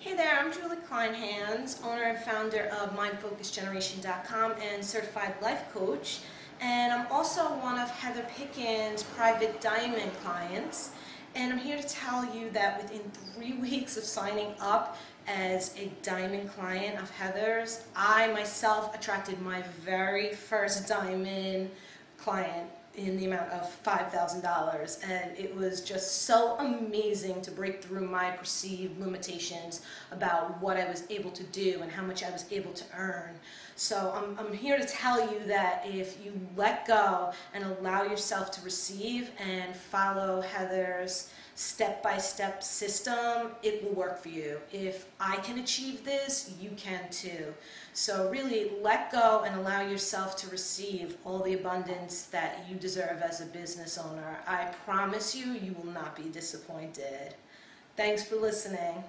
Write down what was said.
Hey there, I'm Julie Kleinhans, owner and founder of MindFocusGeneration.com and certified life coach. And I'm also one of Heather Picken's private diamond clients. And I'm here to tell you that within three weeks of signing up as a diamond client of Heather's, I myself attracted my very first diamond client in the amount of $5,000 and it was just so amazing to break through my perceived limitations about what I was able to do and how much I was able to earn. So I'm, I'm here to tell you that if you let go and allow yourself to receive and follow Heather's step-by-step -step system, it will work for you. If I can achieve this, you can too. So really let go and allow yourself to receive all the abundance that you deserve as a business owner. I promise you, you will not be disappointed. Thanks for listening.